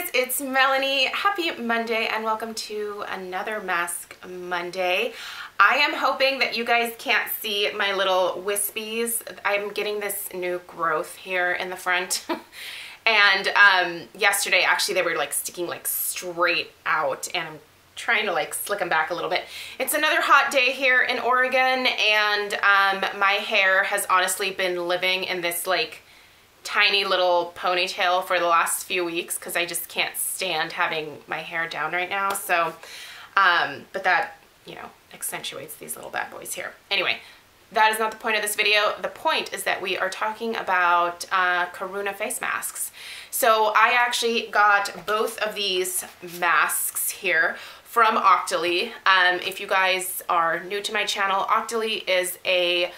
guys, it's Melanie. Happy Monday and welcome to another Mask Monday. I am hoping that you guys can't see my little wispies. I'm getting this new growth here in the front. and um, yesterday, actually, they were like sticking like straight out and I'm trying to like slick them back a little bit. It's another hot day here in Oregon and um, my hair has honestly been living in this like tiny little ponytail for the last few weeks because I just can't stand having my hair down right now. So, um, but that, you know, accentuates these little bad boys here. Anyway, that is not the point of this video. The point is that we are talking about uh, Karuna face masks. So I actually got both of these masks here from Octoly. Um, if you guys are new to my channel, Octoly is a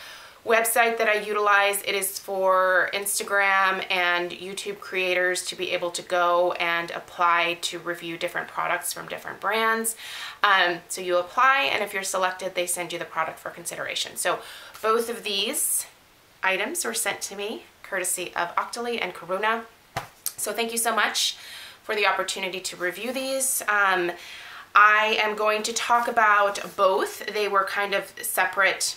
website that I utilize. It is for Instagram and YouTube creators to be able to go and apply to review different products from different brands. Um, so you apply and if you're selected, they send you the product for consideration. So both of these items were sent to me courtesy of Octoly and Karuna. So thank you so much for the opportunity to review these. Um, I am going to talk about both. They were kind of separate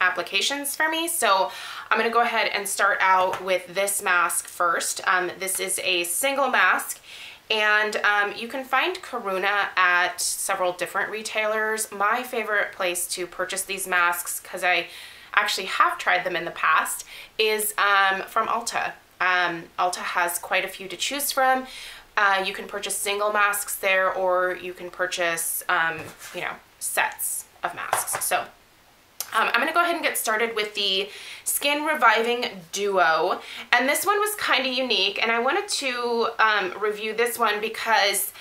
applications for me. So I'm gonna go ahead and start out with this mask first. Um, this is a single mask and um, you can find Karuna at several different retailers. My favorite place to purchase these masks, because I actually have tried them in the past, is um, from Ulta. Um, Ulta has quite a few to choose from. Uh, you can purchase single masks there or you can purchase, um, you know, sets of masks. So um, I'm gonna go ahead and get started with the Skin Reviving Duo. And this one was kind of unique and I wanted to um, review this one because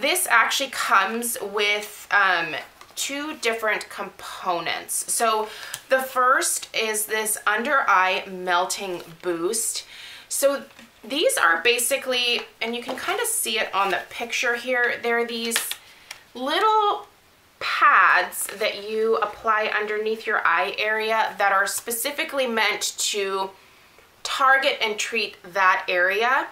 this actually comes with um, two different components. So the first is this under eye melting boost. So these are basically, and you can kind of see it on the picture here, they're these little pads that you apply underneath your eye area that are specifically meant to target and treat that area.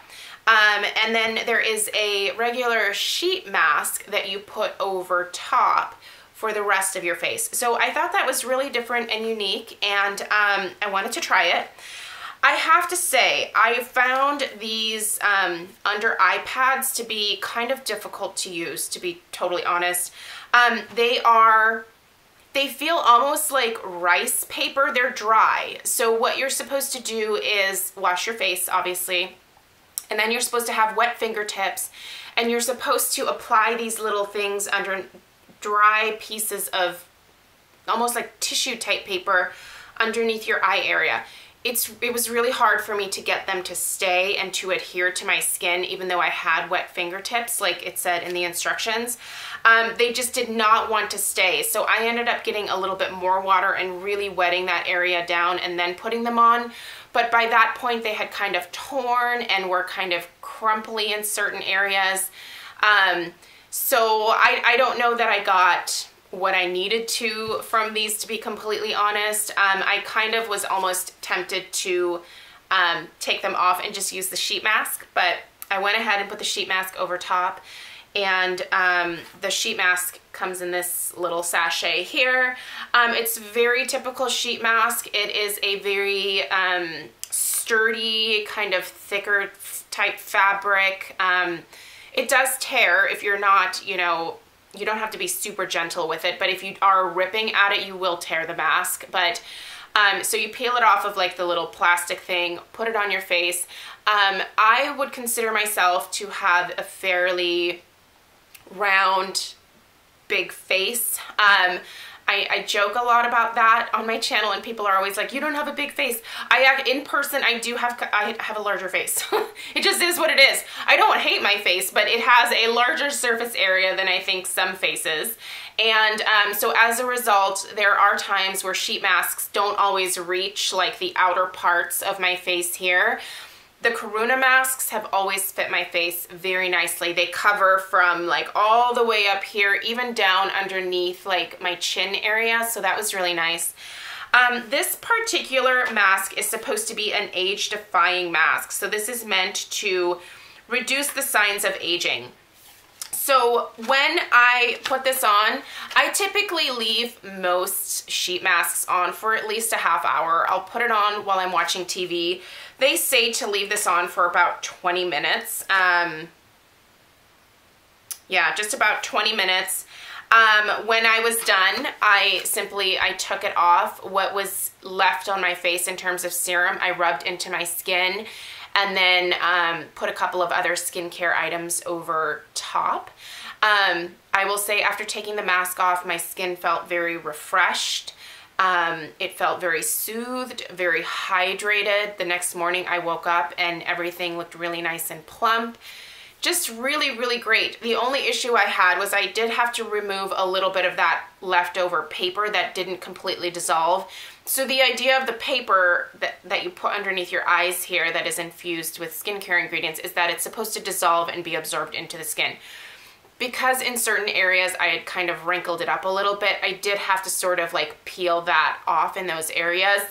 Um, and then there is a regular sheet mask that you put over top for the rest of your face. So I thought that was really different and unique and um, I wanted to try it. I have to say, I found these um, under eye pads to be kind of difficult to use, to be totally honest. Um, they are, they feel almost like rice paper. They're dry. So what you're supposed to do is wash your face, obviously, and then you're supposed to have wet fingertips, and you're supposed to apply these little things under dry pieces of almost like tissue type paper underneath your eye area it's it was really hard for me to get them to stay and to adhere to my skin even though I had wet fingertips like it said in the instructions. Um, they just did not want to stay. So I ended up getting a little bit more water and really wetting that area down and then putting them on. But by that point they had kind of torn and were kind of crumply in certain areas. Um, so I, I don't know that I got what I needed to from these to be completely honest. Um, I kind of was almost tempted to um, take them off and just use the sheet mask, but I went ahead and put the sheet mask over top and um, the sheet mask comes in this little sachet here. Um, it's very typical sheet mask. It is a very um, sturdy, kind of thicker type fabric. Um, it does tear if you're not, you know, you don't have to be super gentle with it, but if you are ripping at it, you will tear the mask. But um, so you peel it off of like the little plastic thing, put it on your face. Um, I would consider myself to have a fairly round, big face. Um, I, I, joke a lot about that on my channel and people are always like, you don't have a big face. I have, in person, I do have, I have a larger face. it just is what it is. I don't hate my face, but it has a larger surface area than I think some faces. And um, so as a result, there are times where sheet masks don't always reach like the outer parts of my face here. The Karuna masks have always fit my face very nicely. They cover from like all the way up here, even down underneath like my chin area. So that was really nice. Um, this particular mask is supposed to be an age-defying mask. So this is meant to reduce the signs of aging. So when I put this on, I typically leave most sheet masks on for at least a half hour. I'll put it on while I'm watching TV. They say to leave this on for about 20 minutes. Um, yeah, just about 20 minutes. Um, when I was done, I simply, I took it off. What was left on my face in terms of serum, I rubbed into my skin and then um, put a couple of other skincare items over top. Um, I will say after taking the mask off, my skin felt very refreshed. Um, it felt very soothed, very hydrated. The next morning I woke up and everything looked really nice and plump just really, really great. The only issue I had was I did have to remove a little bit of that leftover paper that didn't completely dissolve. So the idea of the paper that, that you put underneath your eyes here that is infused with skincare ingredients is that it's supposed to dissolve and be absorbed into the skin. Because in certain areas I had kind of wrinkled it up a little bit, I did have to sort of like peel that off in those areas.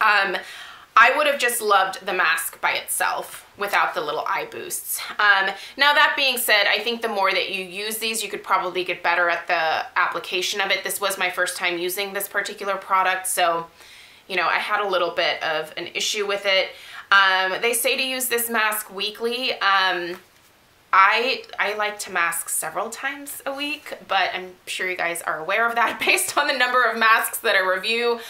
Um, I would have just loved the mask by itself without the little eye boosts. Um, now that being said, I think the more that you use these, you could probably get better at the application of it. This was my first time using this particular product, so you know, I had a little bit of an issue with it. Um, they say to use this mask weekly. Um, I, I like to mask several times a week, but I'm sure you guys are aware of that based on the number of masks that I review.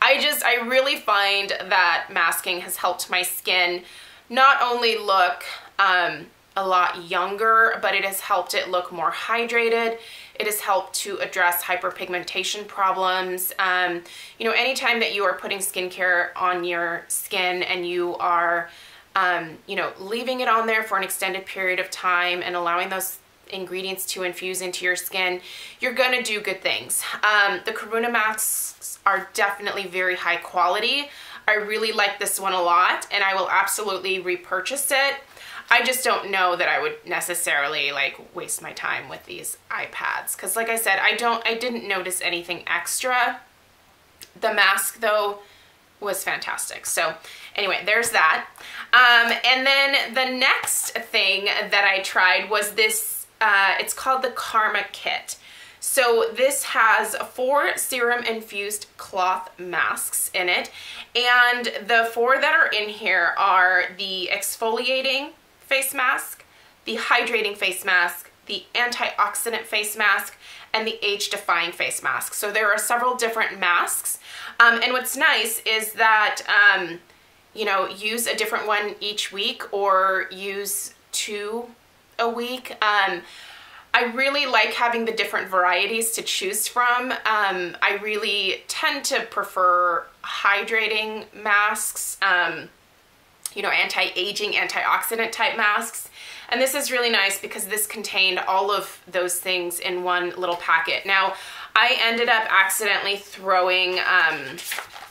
I just, I really find that masking has helped my skin not only look um, a lot younger, but it has helped it look more hydrated. It has helped to address hyperpigmentation problems. Um, you know, anytime that you are putting skincare on your skin and you are um, you know, leaving it on there for an extended period of time and allowing those ingredients to infuse into your skin, you're gonna do good things. Um, the Karuna masks are definitely very high quality. I really like this one a lot and I will absolutely repurchase it. I just don't know that I would necessarily like waste my time with these eye pads because like I said, I don't, I didn't notice anything extra. The mask though was fantastic. So anyway, there's that. Um, and then the next thing that I tried was this, uh, it's called the Karma Kit. So this has four serum infused cloth masks in it. And the four that are in here are the exfoliating face mask, the hydrating face mask, the antioxidant face mask, and the age defying face mask. So there are several different masks. Um, and what's nice is that um, you know, use a different one each week or use two a week. Um, I really like having the different varieties to choose from. Um, I really tend to prefer hydrating masks, um, you know, anti-aging, antioxidant type masks. And this is really nice because this contained all of those things in one little packet. Now, I ended up accidentally throwing um,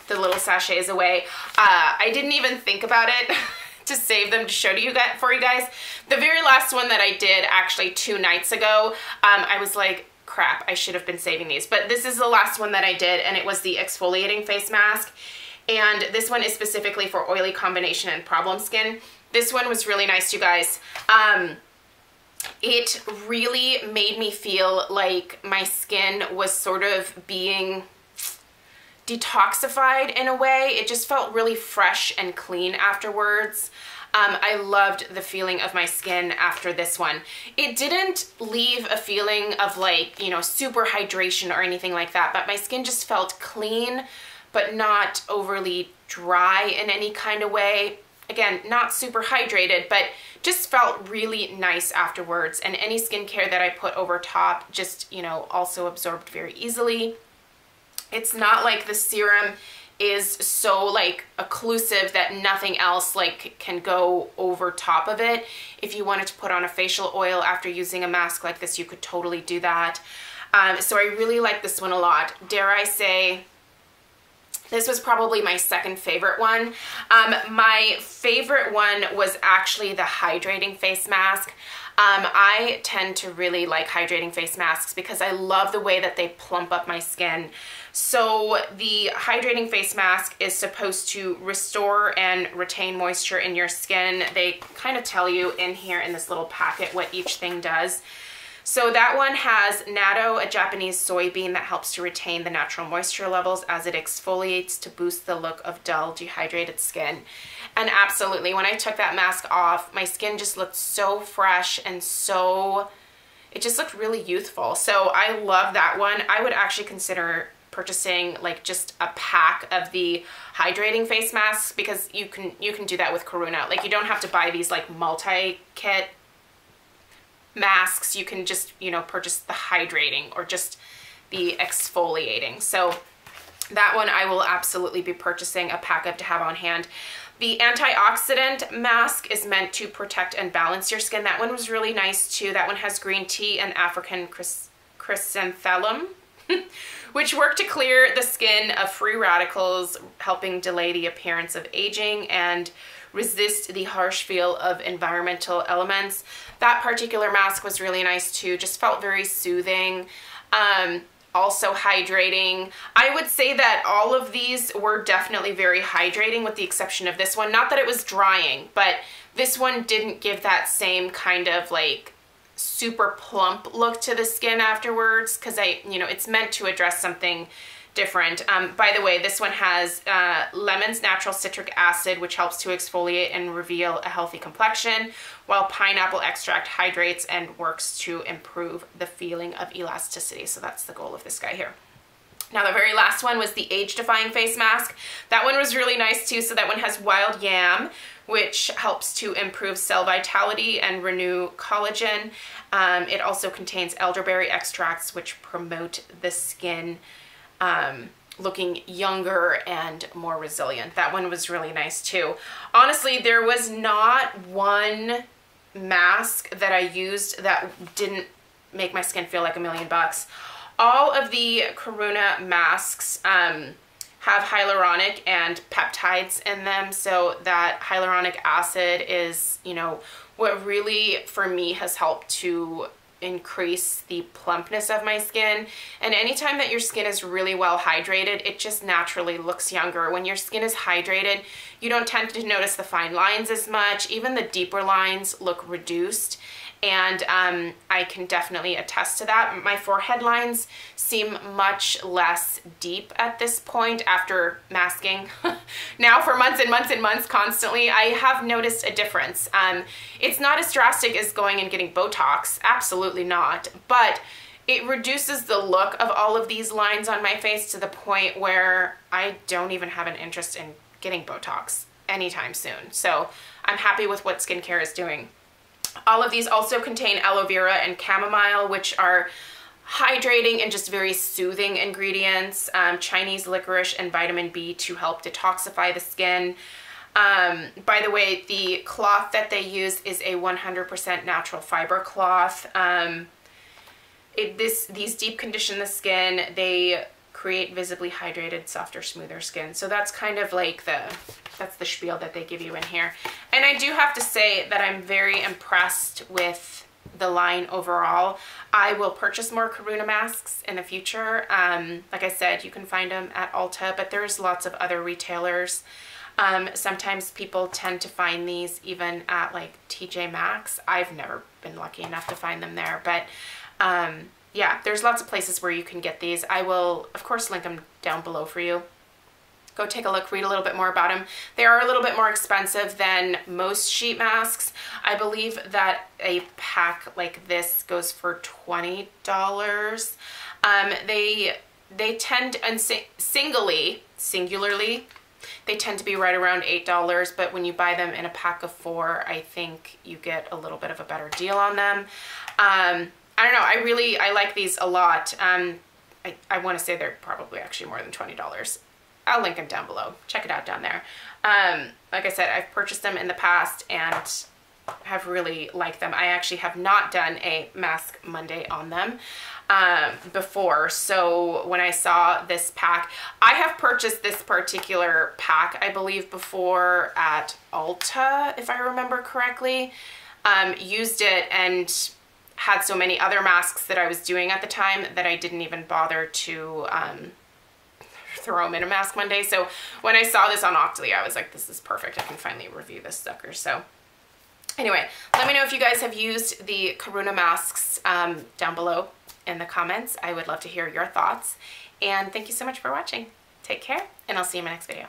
the little sachets away. Uh, I didn't even think about it to save them to show to you guys, for you guys. The very last one that I did actually two nights ago, um, I was like, crap, I should have been saving these. But this is the last one that I did and it was the exfoliating face mask. And this one is specifically for oily combination and problem skin. This one was really nice, you guys. Um, it really made me feel like my skin was sort of being detoxified in a way. It just felt really fresh and clean afterwards. Um, I loved the feeling of my skin after this one. It didn't leave a feeling of like, you know, super hydration or anything like that, but my skin just felt clean, but not overly dry in any kind of way. Again, not super hydrated, but just felt really nice afterwards. And any skincare that I put over top just, you know, also absorbed very easily. It's not like the serum is so like occlusive that nothing else like can go over top of it. If you wanted to put on a facial oil after using a mask like this, you could totally do that. Um, so I really like this one a lot. Dare I say, This was probably my second favorite one. Um, my favorite one was actually the hydrating face mask. Um, I tend to really like hydrating face masks because I love the way that they plump up my skin. So the hydrating face mask is supposed to restore and retain moisture in your skin. They kind of tell you in here in this little packet what each thing does. So that one has natto, a Japanese soybean that helps to retain the natural moisture levels as it exfoliates to boost the look of dull, dehydrated skin. And absolutely, when I took that mask off, my skin just looked so fresh and so, it just looked really youthful. So I love that one. I would actually consider purchasing like just a pack of the hydrating face masks because you can you can do that with Karuna. Like you don't have to buy these like multi-kit masks, you can just, you know, purchase the hydrating or just the exfoliating. So that one I will absolutely be purchasing a pack of to have on hand. The antioxidant mask is meant to protect and balance your skin. That one was really nice too. That one has green tea and African chrys chrysanthemum, which work to clear the skin of free radicals, helping delay the appearance of aging and resist the harsh feel of environmental elements. That particular mask was really nice too, just felt very soothing. Um, also hydrating. I would say that all of these were definitely very hydrating with the exception of this one. Not that it was drying, but this one didn't give that same kind of like super plump look to the skin afterwards because I, you know, it's meant to address something different. Um, by the way, this one has uh, lemon's natural citric acid, which helps to exfoliate and reveal a healthy complexion, while pineapple extract hydrates and works to improve the feeling of elasticity. So that's the goal of this guy here. Now the very last one was the age defying face mask. That one was really nice too. So that one has wild yam, which helps to improve cell vitality and renew collagen. Um, it also contains elderberry extracts, which promote the skin um, looking younger and more resilient. That one was really nice too. Honestly, there was not one mask that I used that didn't make my skin feel like a million bucks. All of the Karuna masks um, have hyaluronic and peptides in them, so that hyaluronic acid is, you know, what really for me has helped to increase the plumpness of my skin. And anytime that your skin is really well hydrated, it just naturally looks younger. When your skin is hydrated, you don't tend to notice the fine lines as much. Even the deeper lines look reduced and um, I can definitely attest to that. My forehead lines seem much less deep at this point after masking. now for months and months and months constantly, I have noticed a difference. Um, it's not as drastic as going and getting Botox, absolutely not, but it reduces the look of all of these lines on my face to the point where I don't even have an interest in getting Botox anytime soon. So I'm happy with what skincare is doing. All of these also contain aloe vera and chamomile, which are hydrating and just very soothing ingredients, um, Chinese licorice and vitamin B to help detoxify the skin. Um, by the way, the cloth that they use is a 100% natural fiber cloth. Um, it, this These deep condition the skin. They create visibly hydrated, softer, smoother skin. So that's kind of like the, that's the spiel that they give you in here. And I do have to say that I'm very impressed with the line overall. I will purchase more Karuna masks in the future. Um, like I said, you can find them at Ulta, but there's lots of other retailers. Um, sometimes people tend to find these even at like TJ Maxx. I've never been lucky enough to find them there, but um, yeah, there's lots of places where you can get these. I will, of course, link them down below for you. Go take a look, read a little bit more about them. They are a little bit more expensive than most sheet masks. I believe that a pack like this goes for $20. Um, they, they tend, and singly, singularly, they tend to be right around $8, but when you buy them in a pack of four, I think you get a little bit of a better deal on them. Um, I don't know. I really, I like these a lot. Um, I, I want to say they're probably actually more than $20. I'll link them down below. Check it out down there. Um, like I said, I've purchased them in the past and have really liked them. I actually have not done a Mask Monday on them um, before. So when I saw this pack, I have purchased this particular pack, I believe, before at Ulta, if I remember correctly. Um, used it and had so many other masks that I was doing at the time that I didn't even bother to um, throw them in a mask Monday. So when I saw this on Octoly, I was like, this is perfect. I can finally review this sucker. So anyway, let me know if you guys have used the Karuna masks um, down below in the comments. I would love to hear your thoughts. And thank you so much for watching. Take care, and I'll see you in my next video.